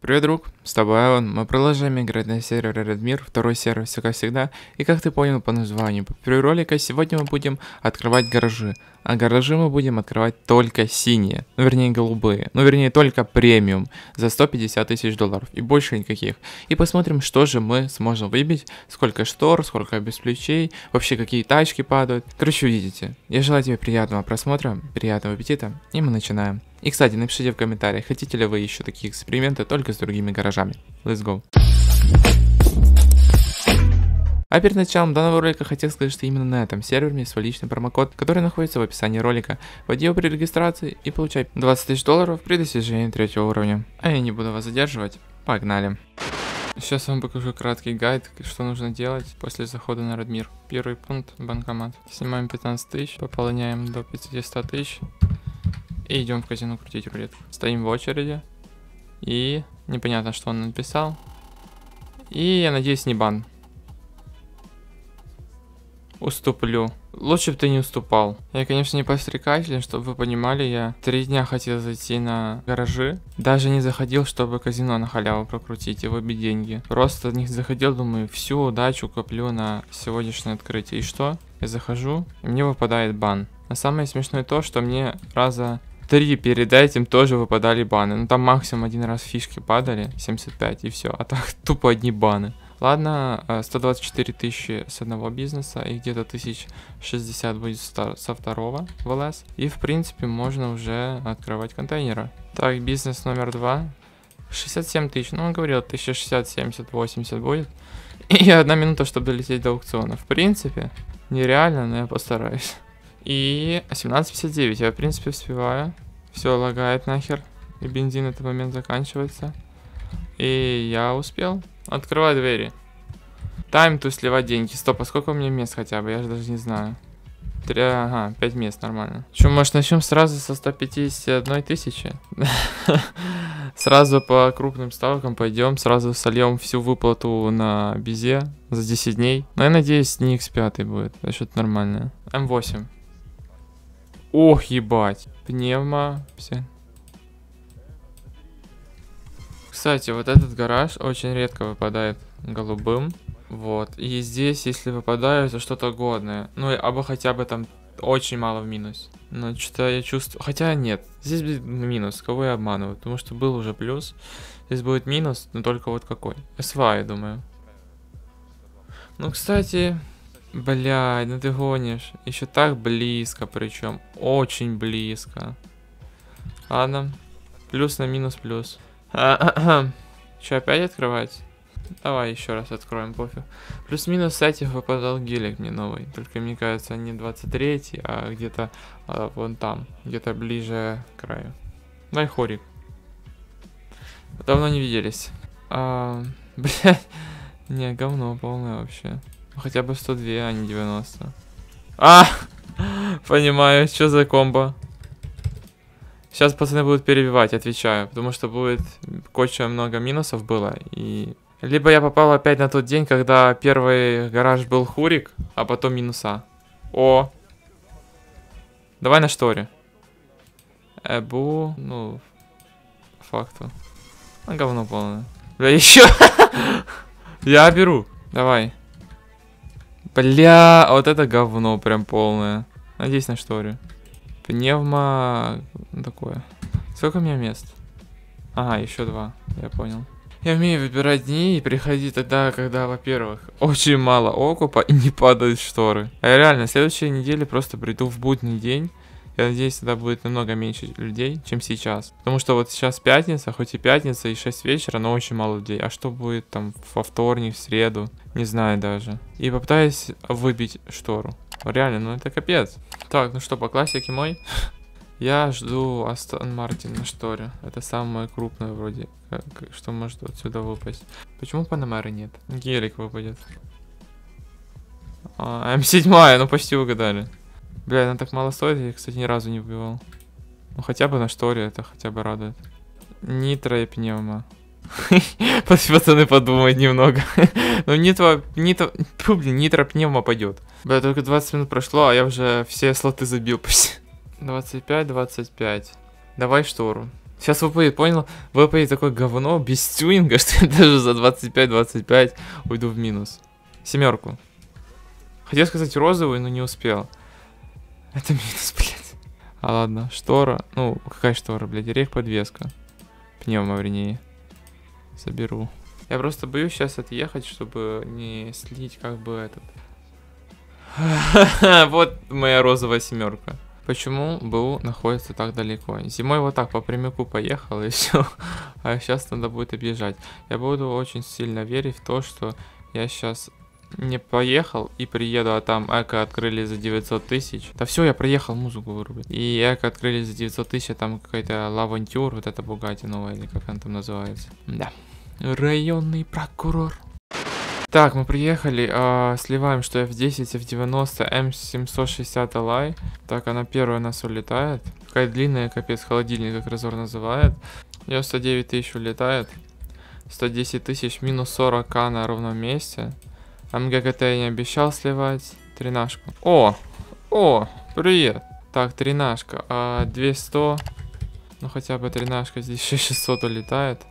Привет, друг, с тобой Алан. Мы продолжаем играть на сервере Redmir, второй сервер, как всегда. И как ты понял по названию, по ролика, сегодня мы будем открывать гаражи. А гаражи мы будем открывать только синие, ну вернее голубые, ну вернее только премиум, за 150 тысяч долларов и больше никаких. И посмотрим, что же мы сможем выбить, сколько штор, сколько без ключей, вообще какие тачки падают. Короче, увидите. Я желаю тебе приятного просмотра, приятного аппетита, и мы начинаем. И, кстати, напишите в комментариях, хотите ли вы еще такие эксперименты только с другими гаражами. Let's go. А перед началом данного ролика хотел сказать, что именно на этом сервере меня свой личный промокод, который находится в описании ролика. Вводи его при регистрации и получай 20 тысяч долларов при достижении третьего уровня. А я не буду вас задерживать, погнали. Сейчас вам покажу краткий гайд, что нужно делать после захода на Радмир. Первый пункт – банкомат. Снимаем 15 тысяч, пополняем до 500 тысяч и идем в казино крутить рулетку. Стоим в очереди. И непонятно, что он написал. И я надеюсь, не бан. Уступлю. Лучше бы ты не уступал. Я, конечно, не подстрекатель, чтобы вы понимали, я три дня хотел зайти на гаражи. Даже не заходил, чтобы казино на халяву прокрутить и выбить деньги. Просто не заходил, думаю, всю удачу коплю на сегодняшнее открытие. И что? Я захожу, и мне выпадает бан. А самое смешное то, что мне раза три перед этим тоже выпадали баны. Ну там максимум один раз фишки падали, 75 и все. А так тупо одни баны. Ладно, 124 э, тысячи с одного бизнеса и где-то 1060 будет со второго в. И в принципе можно уже открывать контейнеры. Так, бизнес номер два. 67 тысяч, ну он говорил 1060, 70, 80 будет. И одна минута, чтобы долететь до аукциона. В принципе, нереально, но я постараюсь. И 17.59 я, в принципе, успеваю. Все лагает нахер. И бензин этот момент заканчивается. И я успел. Открывай двери. Тайм ту сливать деньги. Стоп, а сколько у меня мест хотя бы? Я же даже не знаю. Три, ага, 5 мест, нормально. Че, может начнем сразу со 151 тысячи? Сразу по крупным ставкам пойдем, сразу сольем всю выплату на бизе за 10 дней. Но я надеюсь, не x5 будет, это что-то нормальное. М8. Ох, ебать. Пневма. Все. Кстати, вот этот гараж очень редко выпадает голубым. Вот. И здесь, если выпадают, то что-то годное. Ну, або хотя бы там очень мало в минус. Но что-то я чувствую... Хотя нет, здесь будет минус. Кого я обманываю? Потому что был уже плюс. Здесь будет минус, но только вот какой. СВА, я думаю. Ну, кстати, Блядь, ну ты гонишь. Еще так близко, причем. Очень близко. Ладно. Плюс на минус плюс. Че, опять открывать? Давай еще раз откроем, пофиг. Плюс-минус с этих выпадал гелик мне новый. Только мне кажется, не 23, а где-то а, вон там. Где-то ближе к краю. Дай хорик. Давно не виделись. А, блядь. Не, говно полное вообще. Хотя бы 102, а не 90. А! Понимаю, что за комбо. Сейчас пацаны будут перебивать, отвечаю. Потому что будет куча много минусов было. И... Либо я попал опять на тот день, когда первый гараж был хурик, а потом минуса. О! Давай на шторе. Эбу, ну, факту. А говно полное. Бля, еще! Я беру. Давай. Бля, вот это говно прям полное. Надеюсь на шторе. Пневма... Такое. Сколько у меня мест? Ага, еще два. Я понял. Я умею выбирать дни и приходить тогда, когда, во-первых, очень мало окупа и не падают шторы. А я реально, следующей неделе просто приду в будний день я надеюсь, тогда будет намного меньше людей, чем сейчас. Потому что вот сейчас пятница, хоть и пятница, и 6 вечера, но очень мало людей. А что будет там во вторник, в среду? Не знаю даже. И попытаюсь выбить штору. Реально, ну это капец. Так, ну что, по классике мой. Я жду Астон Мартин на шторе. Это самое крупное вроде, что может отсюда выпасть. Почему Панамеры нет? Гелик выпадет. А, М7, ну почти угадали. Бля, она так мало стоит, я, кстати, ни разу не выбивал. Ну, хотя бы на шторе это хотя бы радует. Нитро и пневма. Пацаны подумают немного. Ну, нитро, нитро, фу, блин, нитро пневма пойдет. Бля, только 20 минут прошло, а я уже все слоты забил почти. 25, 25. Давай штору. Сейчас выпадет, понял? Выпадет такое говно без тюнинга, что я даже за 25-25 уйду в минус. Семерку. Хотел сказать розовый, но не успел. Это минус, блядь. А ладно, штора. Ну, какая штора, блядь? Рех подвеска. Пневма, вернее. Соберу. Я просто боюсь сейчас отъехать, чтобы не слить как бы этот. Вот моя розовая семерка. Почему БУ находится так далеко? Зимой вот так по прямику поехал и все. А сейчас надо будет объезжать. Я буду очень сильно верить в то, что я сейчас не поехал и приеду, а там эко открыли за 900 тысяч. Да все, я проехал, музыку вырубить. И эко открыли за 900 тысяч, а там какая-то лавантюр, вот это Бугати новая, или как она там называется. Да. Районный прокурор. Так, мы приехали, э, сливаем, что F10, F90, M760 Li. Так, она первая у нас улетает. Какая длинная, капец, холодильник, как разор называет. 99 тысяч улетает. 110 тысяч, минус 40к на ровном месте. МГКТ я не обещал сливать. Тринашку. О! О! Привет! Так, тринашка. А, 200. Ну, хотя бы тринашка. Здесь 600 улетает.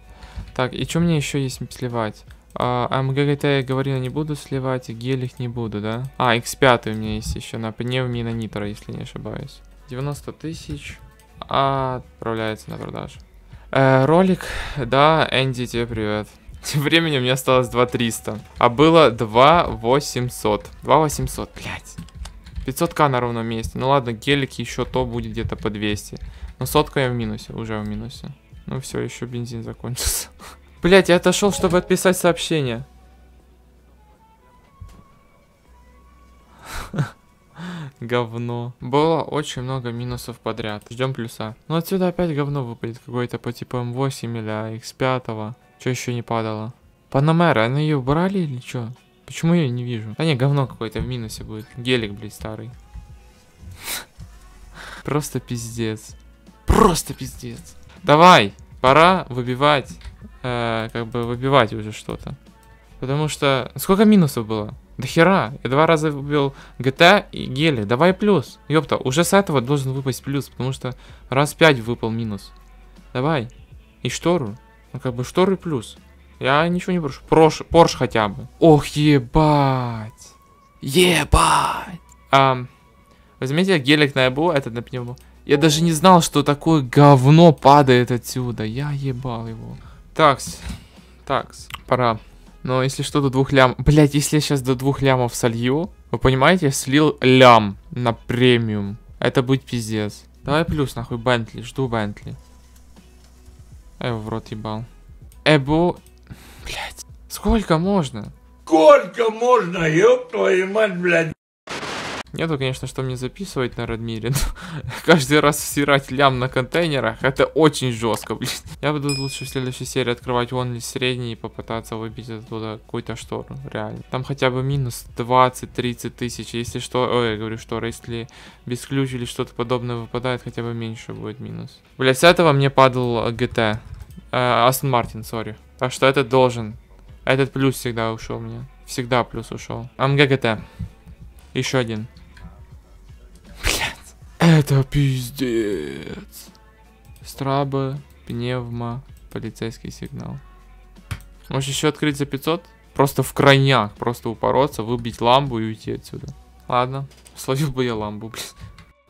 Так, и что мне еще есть сливать? А, МГГТ я говорил, не буду сливать, и гелик не буду, да? А, X5 у меня есть еще на пневме на нитро, если не ошибаюсь. 90 тысяч. А, отправляется на продажу. Э, ролик, да, Энди, тебе привет. Тем временем мне осталось 2300. А было 2800. 2800, блядь. 500к на ровном месте. Ну ладно, гелик еще то будет где-то по 200. Но сотка я в минусе, уже в минусе. Ну все, еще бензин закончился. Блять, я отошел, чтобы отписать сообщение. говно. Было очень много минусов подряд. Ждем плюса. Ну отсюда опять говно выпадет какой-то по типу М8 или X5. Что еще не падало? Панамера, они ее убрали или что? Почему я ее не вижу? Да не, говно какое-то в минусе будет. Гелик, блядь, старый. Просто пиздец. Просто пиздец. Давай, пора выбивать э, как бы выбивать уже что-то. Потому что... Сколько минусов было? Да хера. Я два раза выбил GTA и Гели. Давай плюс. Ёпта, уже с этого должен выпасть плюс, потому что раз пять выпал минус. Давай. И штору. Ну как бы шторы плюс. Я ничего не прошу. Прош, Порш хотя бы. Ох, ебать. Ебать. А, заметили, гелик на ЭБУ, этот на пневму. Я даже не знал, что такое говно падает отсюда. Я ебал его. Такс. Такс. Пора. Но если что, до двух лям... Блять, если я сейчас до двух лямов солью, вы понимаете, я слил лям на премиум. Это будет пиздец. Давай плюс, нахуй, Бентли. Жду Бентли. Его в рот ебал. Эбо... Блять. Сколько можно? Сколько можно, ёб твою мать, блядь. Нету, конечно, что мне записывать на Радмире, каждый раз всирать лям на контейнерах, это очень жестко, блин. Я буду лучше в следующей серии открывать онли средний и попытаться выбить оттуда какую-то штору, реально. Там хотя бы минус 20-30 тысяч, если что, ой, я говорю штора, если без ключ или что-то подобное выпадает, хотя бы меньше будет минус. Блять, с этого мне падал GT, Астон Мартин, сори. Так что этот должен, этот плюс всегда ушел мне, всегда плюс ушел. АМГ ГТ. Еще один. Это пиздец. Страбы, пневма, полицейский сигнал. Можешь еще открыть за 500? Просто в крайняк, просто упороться, выбить ламбу и уйти отсюда. Ладно, словил бы я ламбу, блин.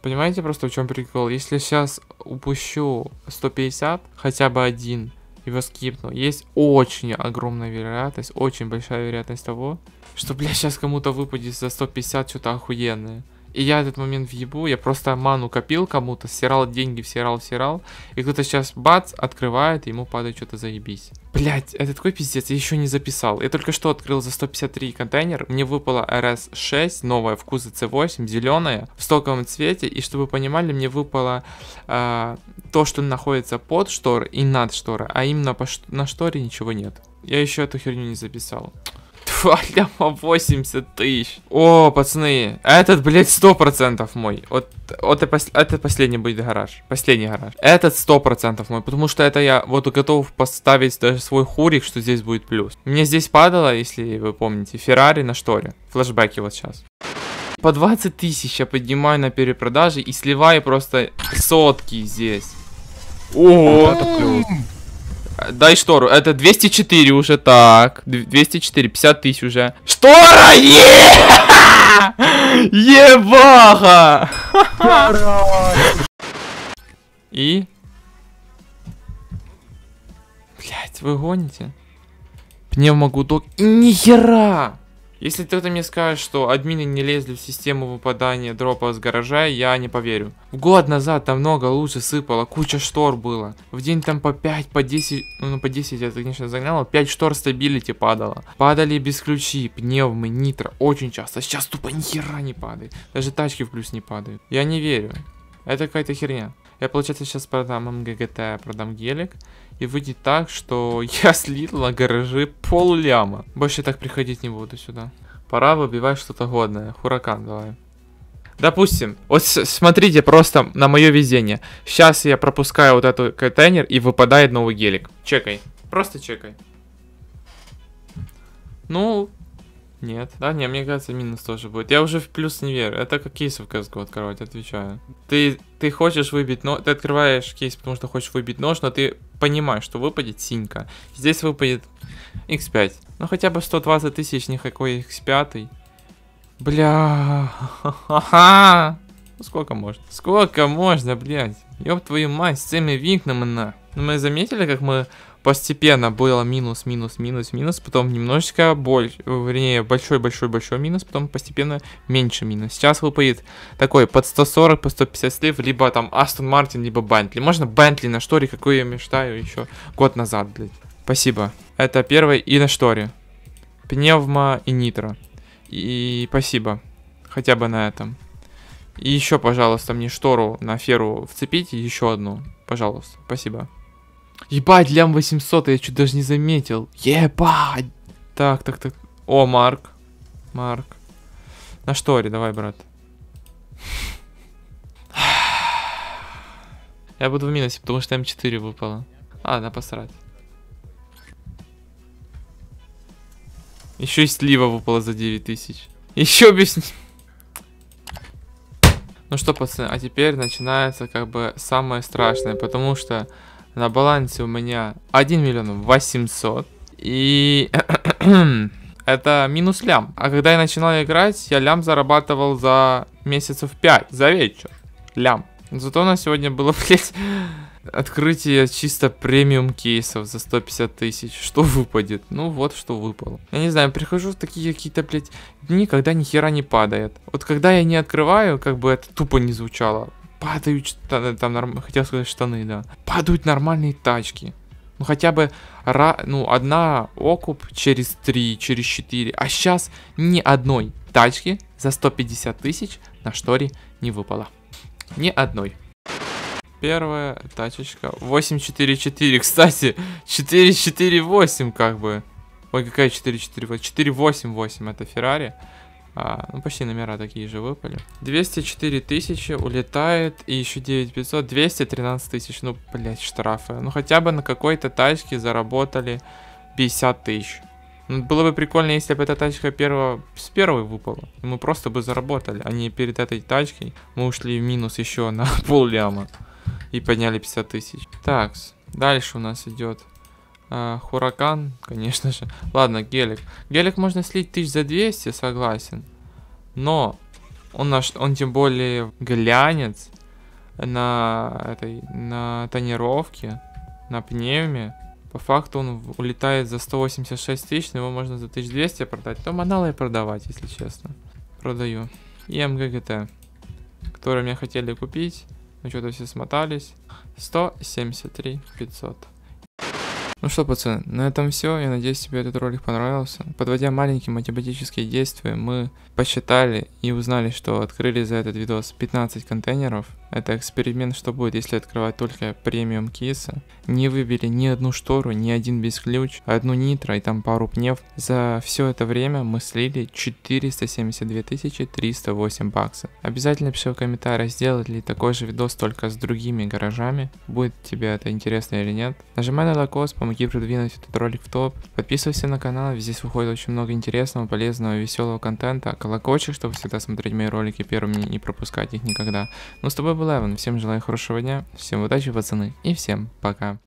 Понимаете просто в чем прикол? Если сейчас упущу 150, хотя бы один, его скипну, есть очень огромная вероятность, очень большая вероятность того, что, бля, сейчас кому-то выпадет за 150 что-то охуенное. И я этот момент въебу, я просто ману копил кому-то, стирал деньги, всирал, всирал. И кто-то сейчас бац, открывает, и ему падает что-то заебись. Блять, это такой пиздец, я еще не записал. Я только что открыл за 153 контейнер, мне выпала RS6, новая, вкуса C8, зеленая, в стоковом цвете. И чтобы вы понимали, мне выпало э, то, что находится под шторой и над шторой, а именно по, на шторе ничего нет. Я еще эту херню не записал. 2 ляма 80 тысяч. О, пацаны, этот, блядь, сто процентов мой. Вот, вот это, это последний будет гараж. Последний гараж. Этот сто процентов мой, потому что это я вот готов поставить даже свой хурик, что здесь будет плюс. Мне здесь падало, если вы помните, Феррари на шторе. Флэшбэки вот сейчас. По 20 тысяч я поднимаю на перепродаже и сливаю просто сотки здесь. Вот это плюс. Дай штору. Это 204 уже, так. Д- 204, 50 тысяч уже. Штора! Е! Ебаха! И? Блять, вы гоните? Пневмогудок. Нихера! Если кто-то мне скажет, что админы не лезли в систему выпадания дропа с гаража, я не поверю. Год назад намного лучше сыпало, куча штор было. В день там по 5, по 10, ну по 10 я, конечно, загнал, 5 штор стабилити падало. Падали без ключи, пневмы, нитро, очень часто. Сейчас тупо ни хера не падает. Даже тачки в плюс не падают. Я не верю. Это какая-то херня. Я, получается, сейчас продам МГГТ, продам гелик. И выйдет так, что я слил на гаражи пол ляма. Больше так приходить не буду сюда. Пора выбивать что-то годное. Хуракан, давай. Допустим, вот смотрите просто на мое везение. Сейчас я пропускаю вот этот контейнер и выпадает новый гелик. Чекай. Просто чекай. Ну, нет. Да, не, мне кажется, минус тоже будет. Я уже в плюс не верю. Это как кейсы в CSGO открывать, отвечаю. Ты, ты хочешь выбить нож, ты открываешь кейс, потому что хочешь выбить нож, но ты понимаешь, что выпадет синька. Здесь выпадет x5. Ну хотя бы 120 тысяч, никакой x5. Бля. ха-ха. Ну сколько можно? Сколько можно, блядь? Ёб твою мать, с цими вікнами на. Ну мы заметили, как мы постепенно было минус, минус, минус, минус, потом немножечко больше, вернее, большой-большой-большой минус, потом постепенно меньше минус. Сейчас выпадет такой под 140, по 150 слив, либо там Астон Мартин, либо Бентли. Можно Бентли на шторе, какой я мечтаю еще год назад, блядь. Спасибо. Это первый и на шторе. Пневма и нитро. И спасибо. Хотя бы на этом. И еще, пожалуйста, мне штору на феру вцепите, еще одну. Пожалуйста, спасибо. Ебать, лям 800, я чуть даже не заметил. Ебать. Так, так, так. О, Марк. Марк. На шторе, давай, брат. Я буду в минусе, потому что М4 выпало. Ладно, посрать. Еще и слива выпала за 9000. Еще без... Ну что, пацаны, а теперь начинается как бы самое страшное, потому что на балансе у меня 1 миллион 800. И это минус лям. А когда я начинал играть, я лям зарабатывал за месяцев 5, за вечер. Лям. Зато на сегодня было, блядь, открытие чисто премиум кейсов за 150 тысяч. Что выпадет? Ну вот, что выпало. Я не знаю, прихожу в такие какие-то, блядь, дни, когда ни хера не падает. Вот когда я не открываю, как бы это тупо не звучало. Падают там, норм... хотел сказать штаны, да. Падают нормальные тачки. Ну хотя бы, ра... ну одна окуп через 3, через 4. А сейчас ни одной тачки за 150 тысяч на шторе не выпало. Ни одной. Первая тачечка. 844, кстати. 448 как бы. Ой, какая 448? 488 это Феррари. А, ну, почти номера такие же выпали. 204 тысячи улетает. И еще 9500. 213 тысяч. Ну, блять, штрафы. Ну, хотя бы на какой-то тачке заработали 50 тысяч. Ну, было бы прикольно, если бы эта тачка первого, с первой выпала. Мы просто бы заработали, а не перед этой тачкой. Мы ушли в минус еще на пол ляма. И подняли 50 тысяч. Так, дальше у нас идет а, Хуракан, конечно же. Ладно, гелик. Гелик можно слить тысяч за 200, согласен. Но он наш, он тем более глянец на этой, на тонировке, на пневме. По факту он улетает за 186 тысяч, но его можно за 1200 продать. То манало и продавать, если честно. Продаю. И МГГТ, который мне хотели купить, но что-то все смотались. 173 500. Ну что, пацаны, на этом все. Я надеюсь, тебе этот ролик понравился. Подводя маленькие математические действия, мы посчитали и узнали, что открыли за этот видос 15 контейнеров. Это эксперимент, что будет, если открывать только премиум кейсы. Не выбили ни одну штору, ни один без ключ, одну нитро и там пару пнев. За все это время мы слили 472 308 баксов. Обязательно пиши в комментариях, сделать ли такой же видос только с другими гаражами. Будет тебе это интересно или нет. Нажимай на лайкос, помоги продвинуть этот ролик в топ. Подписывайся на канал, здесь выходит очень много интересного, полезного, веселого контента. Колокольчик, чтобы всегда смотреть мои ролики первыми и не пропускать их никогда. Ну, с тобой был Эван. Всем желаю хорошего дня, всем удачи, пацаны, и всем пока.